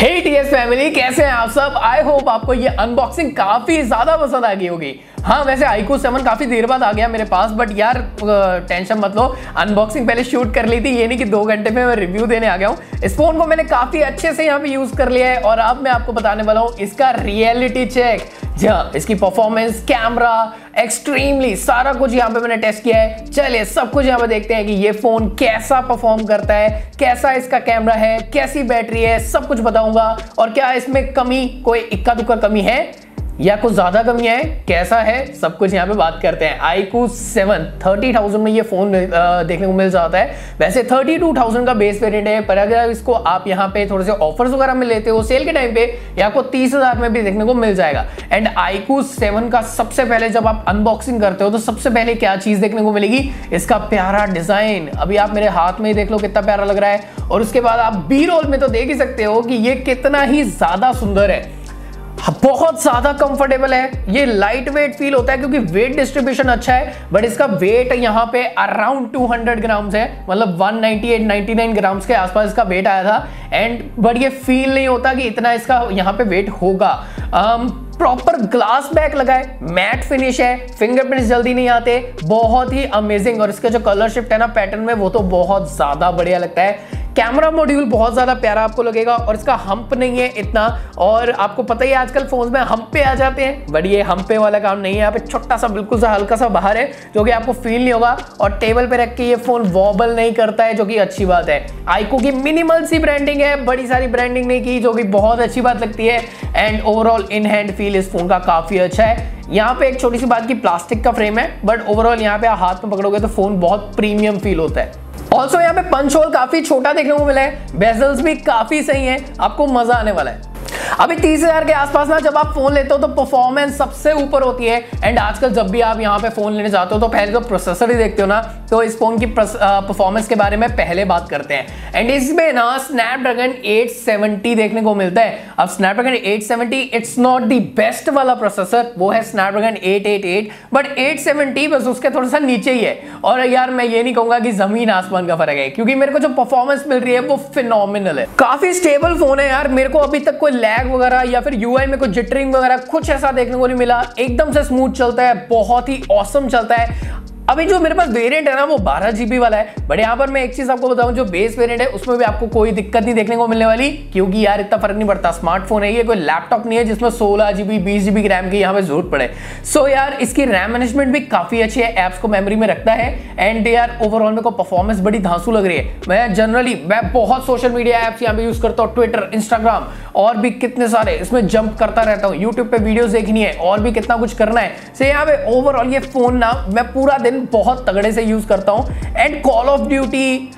हे TS family कैसे हैं आप सब? आई होप आपको ये अनबॉक्सिंग काफ़ी ज़्यादा पसंद आ गई होगी। हाँ वैसे आईकू सेवन काफ़ी देर बाद आ गया मेरे पास बट यार टेंशन मत लो। अनबॉक्सिंग पहले शूट कर ली थी, ये नहीं कि दो घंटे में मैं रिव्यू देने आ गया हूँ। इस फ़ोन को मैंने काफ़ी अच्छे से यहाँ पे यूज़ कर लिया है, और अब मैं आपको बताने वाला हूँ, इसका रियलिटी चेक जहाँ, इसकी परफॉर्मेंस कैमरा एक्सट्रीमली सारा कुछ यहाँ पे मैंने टेस्ट किया है। चलिए, सब कुछ यहाँ पे देखते हैं कि ये फ़ोन कैसा परफॉर्म करता है, कैसा इसका कैमरा है, कैसी बैटरी है, सब कुछ बताऊँगा। और क्या इसमें कमी, कोई इक्का दुक्का कमी है? या कुछ ज़्यादा कमी है कैसा है? सब कुछ यहाँ पे बात करते हैं। आईकू सेवन थर्टी थाउज़ेंड में ये फ़ोन देखने को मिल जाता है। वैसे थर्टी टू थाउज़ेंड का बेस वेरिएंट है पर अगर इसको आप यहाँ पे थोड़े से ऑफर्स वगैरह में लेते हो सेल के टाइम पे ये आपको तीस हज़ार में भी देखने को मिल जाएगा। एंड आईकू सेवन का सबसे पहले जब आप अनबॉक्सिंग करते हो तो सबसे पहले क्या चीज़ देखने को मिलेगी? इसका प्यारा डिज़ाइन। अभी आप मेरे हाथ में ही देख लो कितना प्यारा लग रहा है। और उसके बाद आप बी रोल में तो देख ही सकते हो कि ये कितना ही ज़्यादा सुंदर हाँ, बहुत ज़्यादा कंफर्टेबल है। ये लाइट वेट फील होता है क्योंकि वेट डिस्ट्रीब्यूशन अच्छा है बट इसका वेट यहाँ पे अराउंड 200 ग्राम्स है। मतलब 198 99 ग्राम्स के आसपास इसका वेट आया था। एंड बट ये फील नहीं होता कि इतना इसका यहाँ पे वेट होगा। Um, प्रॉपर ग्लास बैक लगा है मैट फिनिश है फिंगरप्रिंट्स जल्दी नहीं आते बहुत ही अमेजिंग और इसका जो कलर शिफ्ट है ना पैटर्न में वो तो बहुत ज़्यादा बढ़िया लगता है। कैमरा मॉड्यूल बहुत ज़्यादा प्यारा आपको लगेगा और इसका हम्प नहीं है इतना। और आपको पता ही आजकल फ़ोन में हम्प पे आ जाते हैं। बट ये हम्प पे वाला काम नहीं है, यहाँ पे छोटा सा, बिल्कुल सा हल्का सा बाहर है, जो कि आपको फील नहीं होगा। और टेबल पे रख के ये फ़ोन वॉबल नहीं करता है, जो कि अच्छी बात है। आईको की मिनिमल सी ब्रांडिंग है, बड़ी सारी ब्रांडिंग नहीं की, जो कि बहुत अच्छी बात लगती है। And overall in hand feel इस फ़ोन का काफ़ी अच्छा है। यहाँ पे एक छोटी सी बात की प्लास्टिक का फ्रेम है बट ओवरऑल यहाँ पे हाथ में पकड़ोगे तो फ़ोन बहुत प्रीमियम फील होता है। ऑल्सो यहाँ पे पंच होल काफ़ी छोटा देखने को मिला है। बेजल्स भी काफ़ी सही है। आपको मज़ा आने वाला है। अभी तीस हज़ार के आसपास ना, जब आप फ़ोन लेते हो तो परफॉर्मेंस सबसे ऊपर होती है। एंड आजकल जब भी आप यहाँ पे फ़ोन लेने जाते हो तो पहले तो प्रोसेसर ही देखते हो ना तो इस फ़ोन की परफॉर्मेंस के बारे में पहले बात करते हैं। एंड इसमें ना स्नैपड्रैगन 870 देखने को मिलता है। अब Snapdragon 870 it's not the best वाला प्रोसेसर वो है स्नैपड्रैगन 888 बट 870 बस उसके थोड़ा सा नीचे ही है। और यार, मैं ये नहीं कहूँगा कि ज़मीन आसमान का फ़र्क है, क्योंकि मेरे को जो परफॉर्मेंस मिल रही है, वो फिनोमिनल है। काफ़ी स्टेबल फ़ोन है यार, मेरे को अभी तक कोई लैग वगैरह या फिर यूआई में कुछ जिटरिंग वगैरह, कुछ ऐसा देखने को नहीं मिला। एकदम से स्मूथ चलता है, बहुत ही औसम चलता है। अभी जो मेरे पास वेरिएंट है ना वो बारह जीबी वाला है। बट यहाँ पर मैं एक चीज़ आपको बताऊँ जो बेस वेरिएंट है उसमें भी आपको कोई दिक्कत नहीं देखने को मिलने वाली क्योंकि यार इतना फ़र्क नहीं पड़ता। स्मार्टफ़ोन है ये कोई लैपटॉप नहीं है जिसमें सोलह जीबी बीस जीबी रैम की यहाँ पे ज़रूरत पड़े। सो so, यार इसकी रैम मैनेजमेंट भी काफ़ी अच्छी है एप्स को मेमोरी में रखता है। एंड यार ओवरऑल मेरे को परफॉर्मेंस बड़ी धांसू लग रही है। मैं जनरली मैं बहुत सोशल मीडिया एप्स यहाँ पे यूज़ करता हूँ ट्विटर इंस्टाग्राम और भी कितने सारे। इसमें जंप करता रहता हूँ। यूट्यूब पे वीडियोस देखनी है और भी कितना कुछ करना है। से यहाँ पे ओवरऑल ये फ़ोन ना मैं पूरा दिन बहुत तगड़े से यूज़ करता हूँ. And call of duty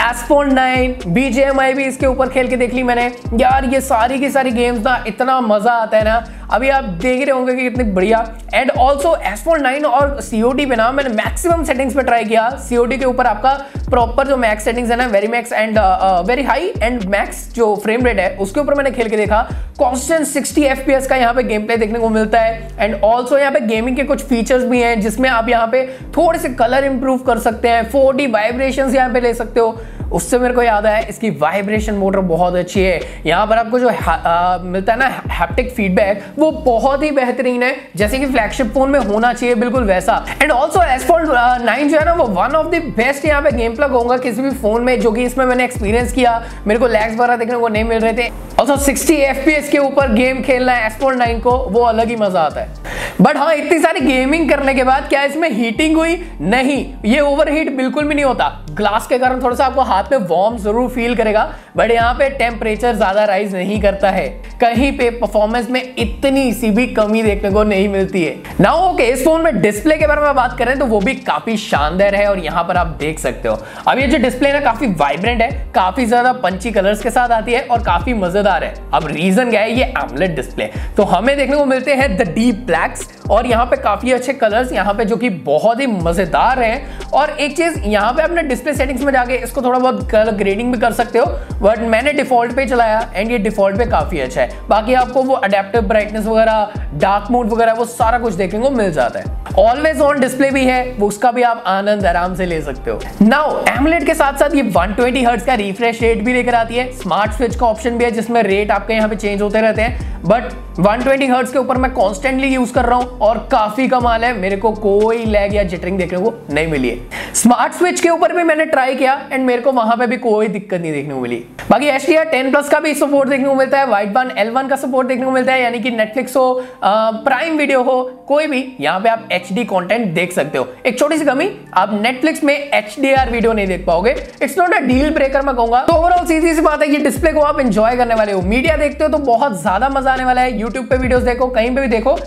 asphalt nine BGMI भी इसके ऊपर खेल के देख ली मैंने. यार, ये सारी की सारी गेम्स ना इतना मज़ा आता है ना. अभी आप देख रहे होंगे कि कितनी बढ़िया and also asphalt nine और सीओडी पे ना मैंने मैक्सिमम सेटिंग्स पे ट्राई किया। सीओडी के ऊपर आपका प्रॉपर जो मैक्स सेटिंग्स है ना very max and very high and max जो फ्रेम रेट है, उसके ऊपर मैंने खेल के देखा। कॉन्स्टेंट 60 एफपीएस का यहाँ पे गेम प्ले देखने को मिलता है एंड ऑल्सो यहाँ पे गेमिंग के कुछ फीचर्स भी हैं जिसमें आप यहाँ पे थोड़े से कलर इंप्रूव कर सकते हैं फोर डी वाइब्रेशन यहाँ पे ले सकते हो। उससे मेरे को याद आया इसकी वाइब्रेशन मोटर बहुत अच्छी है। यहाँ पर आपको जो आ, मिलता है ना हैप्टिक फीडबैक वो बहुत ही बेहतरीन है। जैसे कि फ्लैगशिप फ़ोन में होना चाहिए बिल्कुल वैसा। And also asphalt nine जो है ना वो वन ऑफ़ द बेस्ट यहाँ पे गेम प्लग होगा किसी भी फ़ोन में जो कि इसमें मैंने एक्सपीरियंस किया। मेरे को लैग्स वगैरह देखने को नहीं मिल रहे थे। ऑल्सो सिक्सटी एफ़ के ऊपर गेम खेलना है एस फोर नाइन को वो अलग ही मज़ा आता है। बट हाँ इतनी सारी गेमिंग करने के बाद क्या इसमें हीटिंग हुई? नहीं। ये ओवर हीट बिल्कुल भी नहीं होता। ग्लास के कारण थोड़ा सा आपको हाथ में वार्म ज़रूर फील करेगा बट यहाँ पे टेम्परेचर ज़्यादा राइज नहीं करता है। कहीं पे परफॉर्मेंस में इतनी सी भी कमी देखने को नहीं मिलती है। ना ओके इस फ़ोन में डिस्प्ले के बारे में बात करें तो वो भी काफ़ी शानदार है और यहाँ पर आप देख सकते हो। अब ये जो डिस्प्ले ना, काफ़ी वाइब्रेंट है, काफ़ी ज़्यादा पंची कलर्स के साथ आती है और काफ़ी मज़ेदार है। अब रीजन क्या है? ये एमलेट डिस्प्ले तो हमें देखने को मिलते हैं द डीप ब्लैक्स और यहाँ पे काफ़ी अच्छे कलर्स यहाँ पे जो कि बहुत ही मज़ेदार हैं। और एक चीज़ यहाँ पे अपने डिस्प्ले सेटिंग्स में जाके इसको थोड़ा बहुत कलर ग्रेडिंग भी कर सकते हो बट मैंने डिफ़ॉल्ट पे चलाया एंड ये डिफ़ॉल्ट पे काफ़ी अच्छा है। बाकी आपको वो अडेप्टिव ब्राइटनेस वगैरह डार्क मोड वगैरह वो सारा कुछ देखने को मिल जाता है। ऑलवेज ऑन डिस्प्ले भी है उसका भी आप आनंद आराम से ले सकते हो। नाउ एमलेट के साथ साथ ये 120 हर्ट्ज का रिफ्रेश रेट भी लेकर आती है। स्मार्ट स्विच का ऑप्शन भी है, जिसमें रेट आपके यहाँ पे चेंज होते रहते हैं। बट 120 हर्ट्ज के ऊपर मैं कॉन्स्टेंटली यूज़ कर रहा हूँ और काफ़ी कमाल है। मेरे को कोई लैग या जिटरिंग देखने को नहीं मिली है। स्मार्ट स्विच के ऊपर भी मैंने ट्राई किया एंड मेरे को वहाँ पे भी कोई दिक्कत नहीं देखने को मिली। बाकी एच डी टेन प्लस का भी सपोर्ट देखने को मिलता है वाइट वन एल वन का सपोर्ट देखने को मिलता है, यानी कि नेटफ्लिक्स हो प्राइम वीडियो हो, कोई भी, यहाँ पे आप एच डी कॉन्टेंट देख सकते हो। एक छोटी सी कमी, आप नेटफ्लिक्स में एच डी आर वीडियो नहीं देख पाओगे। It's not a deal breaker मैं कहूँगा। तो ओवरऑल सीधी सी बात है कि डिस्प्ले को आप एंजॉय करने वाले हो। मीडिया देखते हो तो बहुत ज़्यादा मज़ा आने वाला है। यूट्यूब पे वीडियोस देखो, कहीं पे भी देखो।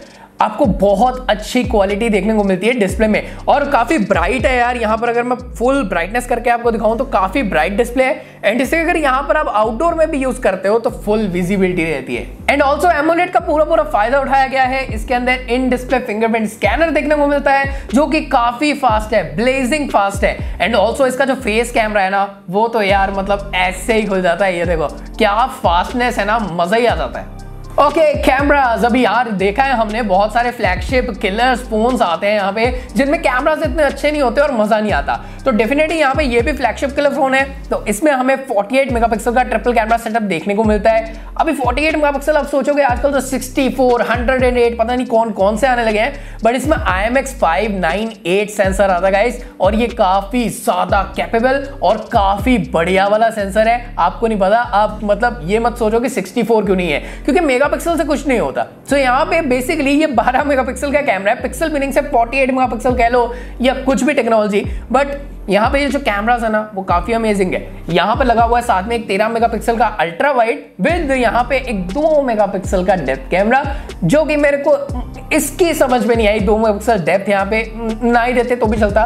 आपको बहुत अच्छी क्वालिटी देखने को मिलती है डिस्प्ले में। और काफ़ी ब्राइट है यार, यहाँ पर अगर मैं फुल ब्राइटनेस करके आपको दिखाऊँ तो काफ़ी ब्राइट डिस्प्ले है। एंड इसे अगर यहाँ पर आप आउटडोर में भी यूज़ करते हो तो फुल विजिबिलिटी रहती है। एंड ऑल्सो एमोलेट का पूरा पूरा फ़ायदा उठाया गया है। इसके अंदर इन डिस्प्ले फिंगरप्रिंट स्कैनर देखने को मिलता है, जो कि काफ़ी फास्ट है ब्लेजिंग फास्ट है। एंड ऑल्सो इसका जो फेस कैमरा है ना, वो तो यार मतलब ऐसे ही खुल जाता है। ये देखो, क्या फास्टनेस है ना, मज़ा ही आ जाता है। ओके कैमराज अभी यार, देखा है हमने, बहुत सारे फ्लैगशिप किलर्स फोन्स आते हैं यहाँ पे, जिनमें कैमराज इतने अच्छे नहीं होते और मज़ा नहीं आता। तो डेफिनेटली यहाँ पे ये भी फ्लैगशिप किलर फ़ोन है। तो इसमें हमें 48 मेगापिक्सल का ट्रिपल कैमरा सेटअप देखने को मिलता है। अभी 48 मेगापिक्सल आप सोचोगे, आजकल तो 64 108 पता नहीं कौन कौन से आने लगे हैं। बट इसमें आई एम एक्स सेंसर आता गाइस और ये काफ़ी ज़्यादा कैपेबल और काफ़ी बढ़िया वाला सेंसर है। आपको नहीं पता, आप मतलब ये मत सोचो कि 64 क्यों नहीं है। क्योंकि मेगापिक्सल से कुछ नहीं होता। सो so, यहाँ पे बेसिकली ये 12 मेगापिक्सल का कैमरा है। पिक्सल मीनिंग से 48 मेगापिक्सल कह लो या कुछ भी टेक्नोलॉजी बट यहाँ पे ये जो कैमरास है ना वो काफ़ी अमेजिंग है। यहाँ पे लगा हुआ है साथ में एक 13 मेगापिक्सल का अल्ट्रा वाइड विद यहाँ पे एक 2 मेगापिक्सल का डेप्थ कैमरा जो कि मेरे को इसकी समझ में नहीं आई दो मेगापिक्सल डेप्थ यहाँ पे ना ही देते तो भी चलता।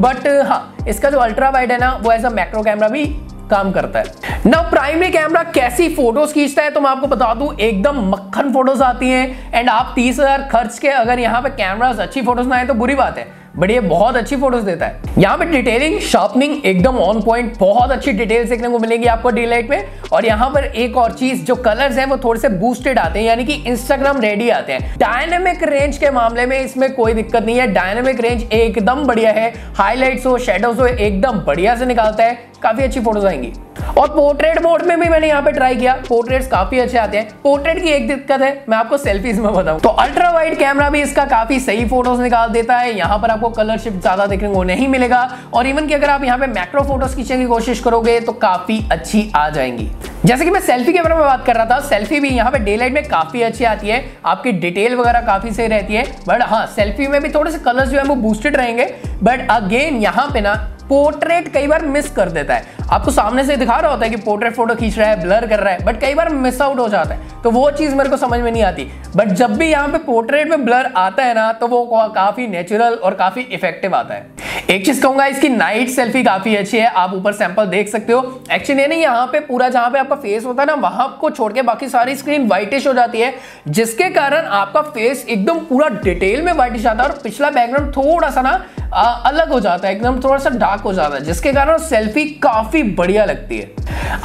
बट हाँ इसका जो अल्ट्रा वाइड है ना वो एज अ मैक्रो कैमरा भी काम करता है। ना प्राइमरी कैमरा कैसी फ़ोटोज़ खींचता है तो मैं आपको बता दूँ, एकदम मक्खन फ़ोटोज़ आती हैं एंड आप तीस हज़ार खर्च के अगर यहाँ पे कैमरास अच्छी फ़ोटोज़ ना आए तो बुरी बात है बट ये बहुत अच्छी फ़ोटोज़ देता है। यहाँ पे डिटेलिंग शार्पनिंग एकदम ऑन पॉइंट बहुत अच्छी डिटेल्स देखने को मिलेंगी आपको डी लाइट में, और यहाँ पर एक और चीज़, जो कलर्स हैं, वो थोड़े से बूस्टेड आते हैं, यानी कि इंस्टाग्राम रेडी आते हैं। डायनेमिक रेंज के मामले में इसमें कोई दिक्कत नहीं है डायनेमिक रेंज एकदम बढ़िया है हाईलाइट्स हो शेडोज हो, एकदम बढ़िया से निकालता है। काफ़ी अच्छी फ़ोटोज़ आएँगी। और पोर्ट्रेट मोड में भी मैंने यहाँ पे ट्राई किया। पोर्ट्रेट्स काफ़ी अच्छे आते हैं। पोर्ट्रेट की एक दिक्कत है, मैं आपको सेल्फीज में बताऊँ। तो अल्ट्रा वाइड कैमरा भी इसका काफ़ी सही फ़ोटोज़ निकाल देता है। यहाँ पर आपको कलर शिफ्ट ज़्यादा देखने को नहीं मिलेगा। और इवन की अगर आप यहाँ पे मैक्रो फ़ोटोज़ खींचने की कोशिश करोगे तो काफ़ी अच्छी आ जाएँगी। जैसे कि मैं सेल्फी के बारे में बात कर रहा था सेल्फी भी यहाँ पे डे लाइट में काफ़ी अच्छी आती है। आपकी डिटेल वगैरह काफ़ी सही रहती है। बट हाँ सेल्फी में भी थोड़े से कलर्स जो है, वो बूस्टेड रहेंगे। बट अगेन यहाँ पे ना पोर्ट्रेट कई बार मिस कर देता है। आपको सामने से दिखा रहा होता है कि पोर्ट्रेट फ़ोटो खींच रहा है, ब्लर कर रहा है बट कई बार मिस आउट हो जाता है। तो वो चीज़ मेरे को समझ में नहीं आती। बट जब भी यहाँ पे पोर्ट्रेट में ब्लर आता है ना तो वो काफ़ी नेचुरल और काफ़ी इफ़ेक्टिव आता है। एक चीज़ कहूँगा, इसकी नाइट सेल्फी काफ़ी अच्छी है। आप ऊपर सैंपल देख सकते हो। एक्चुअली नहीं यहाँ पे पूरा जहाँ पे आपका फेस होता है ना, वहाँ को छोड़ के बाकी सारी स्क्रीन व्हाइटिश हो जाती है, जिसके कारण आपका फेस एकदम पूरा डिटेल में व्हाइटिश आता है। और पिछला बैकग्राउंड थोड़ा सा ना आ, अलग हो जाता है एकदम थोड़ा सा डार्क हो जाता है जिसके कारण सेल्फी काफ़ी बढ़िया लगती है।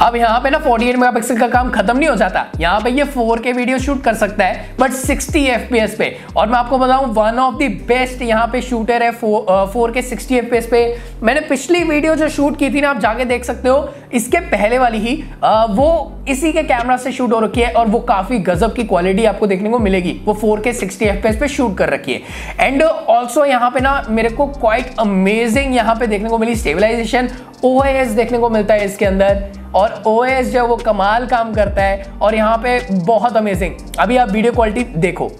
अब यहाँ पे ना 48 मेगापिक्सल का काम खत्म नहीं हो जाता। यहाँ पे ये 4K वीडियो शूट कर सकता है बट 60 FPS पे। और मैं आपको बताऊँ वन ऑफ़ द बेस्ट यहाँ पे शूटर है फोर के सिक्सटी एफ़ पे। मैंने पिछली वीडियो जो शूट की थी ना आप जाके देख सकते हो इसके पहले वाली ही आ, वो इसी के कैमरा से शूट हो रखी है और वो काफ़ी गजब की क्वालिटी आपको देखने को मिलेगी। वो 4K 60 FPS पे शूट कर रखी है। एंड ऑल्सो यहाँ पे ना मेरे को क्वाइट अमेजिंग यहाँ पे देखने को मिली स्टेबलाइजेशन ओ देखने को मिलता है इसके अंदर। और ओ जो वो कमाल काम करता है। और यहाँ पे बहुत अमेजिंग अभी आप वीडियो क्वालिटी देखो।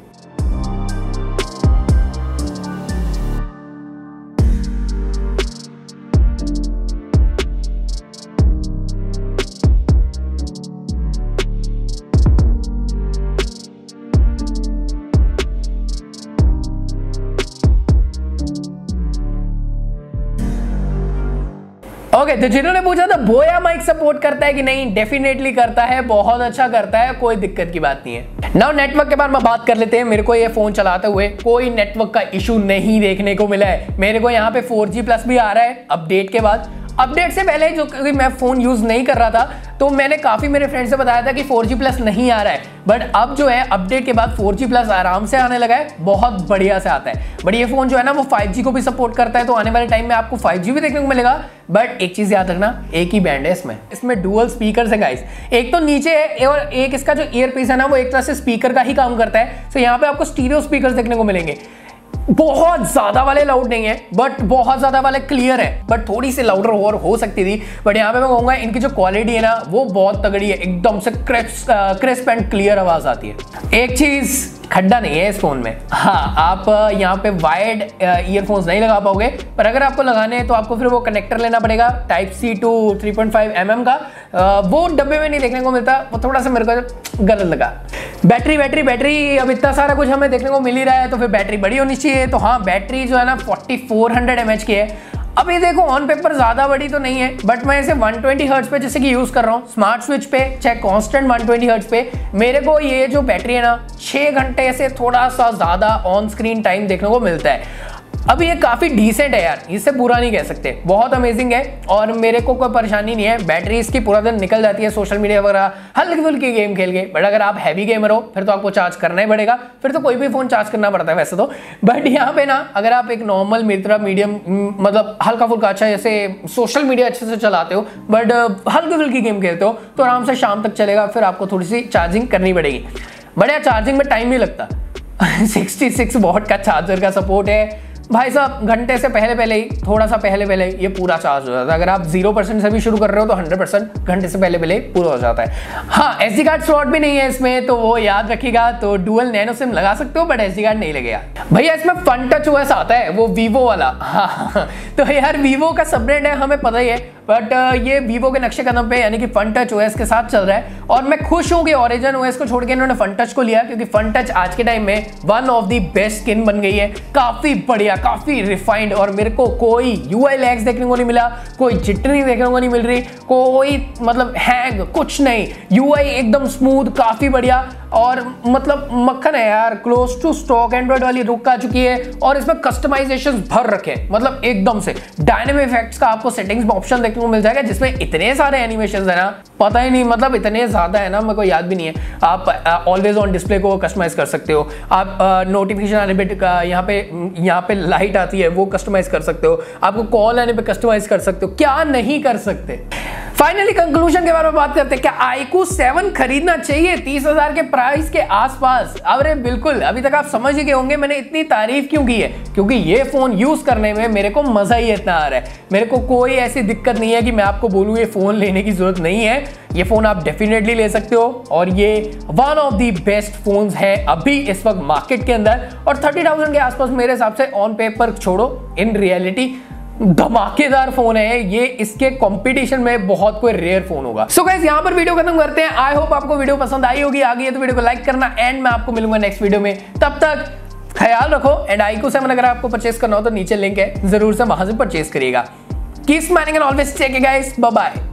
ओके तो जिन्होंने पूछा था बोया माइक सपोर्ट करता है कि नहीं? डेफिनेटली करता है, बहुत अच्छा करता है, कोई दिक्कत की बात नहीं है। नाउ नेटवर्क के बारे में बात कर लेते हैं। मेरे को ये फ़ोन चलाते हुए कोई नेटवर्क का इशू नहीं देखने को मिला है। मेरे को यहाँ पे 4G प्लस भी आ रहा है अपडेट के बाद। अपडेट से पहले जो मैं फ़ोन यूज़ नहीं कर रहा था तो मैंने काफ़ी मेरे फ्रेंड से बताया था कि 4G प्लस नहीं आ रहा है। बट अब जो है अपडेट के बाद 4G प्लस आराम से आने लगा है, बहुत बढ़िया से आता है। बट ये फ़ोन जो है ना, वो 5G को भी सपोर्ट करता है तो आने वाले टाइम में आपको 5G भी देखने को मिलेगा। बट एक चीज़ याद रखना, एक ही बैंड है इसमें। इसमें डुअल स्पीकर है गाइस एक तो नीचे है और एक इसका जो ईयर पीस है ना, वो एक तरह से स्पीकर का ही काम करता है। तो यहाँ पे आपको स्टीरियो स्पीकर देखने को मिलेंगे। बहुत ज़्यादा वाले लाउड नहीं है बट बहुत ज़्यादा वाले क्लियर है। बट थोड़ी सी लाउडर और हो सकती थी बट यहाँ पे मैं कहूँगा, इनकी जो क्वालिटी है ना, वो बहुत तगड़ी है। एकदम से क्रिस्प क्रिस्प एंड क्लियर आवाज़ आती है। एक चीज़ खड्डा नहीं है इस फ़ोन में। हाँ आप यहाँ पे वायर्ड ईयरफोन्स नहीं लगा पाओगे, पर अगर आपको लगाने हैं तो आपको फिर वो कनेक्टर लेना पड़ेगा type C to three point five M M का वो डब्बे में नहीं देखने को मिलता, वो थोड़ा सा मेरे को गलत लगा। बैटरी बैटरी बैटरी, अब इतना सारा कुछ हमें देखने को मिल ही रहा है तो फिर बैटरी बड़ी होनी चाहिए। तो हाँ बैटरी जो है ना forty four hundred M H की है। ये देखो ऑन पेपर ज़्यादा बड़ी तो नहीं है बट मैं इसे 120 ट्वेंटी पे जैसे कि यूज़ कर रहा हूँ स्मार्ट स्विच पे, चाहे कांस्टेंट 120 ट्वेंटी पे, मेरे को ये जो बैटरी है ना छः घंटे से थोड़ा सा ज़्यादा ऑन स्क्रीन टाइम देखने को मिलता है। अब ये काफ़ी डिसेंट है यार, इससे बुरा नहीं कह सकते। बहुत अमेजिंग है और मेरे को कोई परेशानी नहीं है। बैटरी इसकी पूरा दिन निकल जाती है सोशल मीडिया वगैरह हल्की फुल्की गेम खेल के। बट अगर आप हैवी गेमर हो, फिर तो आपको चार्ज करना ही पड़ेगा। फिर तो कोई भी फ़ोन चार्ज करना पड़ता है वैसे तो। बट यहाँ पे ना, अगर आप एक नॉर्मल मेरी तरह मीडियम मतलब हल्का फुल्का अच्छा जैसे सोशल मीडिया अच्छे से चलाते हो बट हल्की फुल्की गेम खेलते हो तो आराम से शाम तक चलेगा। फिर आपको थोड़ी सी चार्जिंग करनी पड़ेगी। बट यार चार्जिंग में टाइम नहीं लगता। 66 वॉट का चार्जर का सपोर्ट है। भाई साहब, घंटे से पहले पहले ही, थोड़ा सा पहले पहले ये पूरा चार्ज हो जाता है। अगर आप ज़ीरो परसेंट से भी शुरू कर रहे हो तो हंड्रेड परसेंट घंटे से पहले पहले पूरा हो जाता है। हाँ एस कार्ड स्लॉट भी नहीं है इसमें तो वो याद रखिएगा तो डुअल नैनो सिम लगा सकते हो बट एस कार्ड नहीं लगेगा। भैया, इसमें फन टच ओएस आता है, वो वीवो वाला। हाँ तो यार वीवो का सब ब्रांड है, हमें पता ही है। बट uh, ये वीवो के नक्शे कदम पे यानी कि फन टच ओएस के साथ चल रहा है। और मैं खुश हूँ कि ओरिजिन ओएस को छोड़ के इन्होंने फन टच को लिया क्योंकि फन टच आज के टाइम में one of the best skin बन गई है। काफ़ी बढ़िया काफ़ी रिफाइंड और मेरे को कोई यू आई लैग्स देखने को नहीं मिला कोई जिटनी देखने को नहीं मिल रही कोई मतलब हैंग कुछ नहीं। UI एकदम स्मूथ काफ़ी बढ़िया और मतलब मक्खन है यार क्लोज टू स्टॉक एंड्रॉइड वाली रुक आ चुकी है और इसमें कस्टमाइजेशन भर रखे मतलब एकदम से। डायनेमिक इफेक्ट्स का आपको सेटिंग्स में ऑप्शन देखने को मिल जाएगा, जिसमें इतने सारे एनिमेशन है ना, पता ही नहीं मतलब इतने ज़्यादा है ना, मेरे को याद भी नहीं है। आप ऑलवेज ऑन डिस्प्ले को कस्टमाइज कर सकते हो। आप नोटिफिकेशन आने पर यहाँ पे यहाँ पे लाइट आती है, वो कस्टमाइज कर सकते हो। आपको कॉल आने पर कस्टमाइज कर सकते हो। क्या नहीं कर सकते? फाइनली कंक्लूजन के बारे में बात करते हैं। क्या आईकू सेवन खरीदना चाहिए? तीस हज़ार के प्राइस के आसपास। अरे बिल्कुल, अभी तक आप समझ ही गए होंगे, मैंने इतनी तारीफ़ क्यों की है? क्योंकि ये फ़ोन यूज़ करने में मेरे को मज़ा ही इतना आ रहा है। मेरे को कोई ऐसी दिक्कत नहीं है कि मैं आपको बोलूँ, ये फ़ोन लेने की ज़रूरत नहीं है। ये फ़ोन आप डेफिनेटली ले सकते हो। और ये one of the best phone है अभी इस वक्त मार्केट के अंदर। और थर्टी थाउज़ेंड के आसपास मेरे हिसाब से ऑन पेपर छोड़ो। इन रियलिटी धमाकेदार फ़ोन है ये, इसके कंपटीशन में बहुत कोई रेयर फ़ोन होगा। सो गाइज़ यहाँ पर वीडियो खत्म करते हैं। आई होप आपको वीडियो पसंद आई होगी। आगे तो वीडियो को लाइक करना एंड मैं आपको मिलूँगा नेक्स्ट वीडियो में। तब तक ख्याल रखो एंड आईको सेवन अगर आपको परचेस करना हो तो नीचे लिंक है। ज़रूर से वहाँ से परचेस करिएगा। किस Manning always check guys bye bye